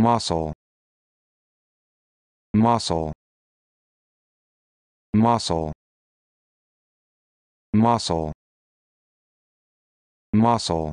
muscle. Muscle. Muscle. Muscle. Muscle.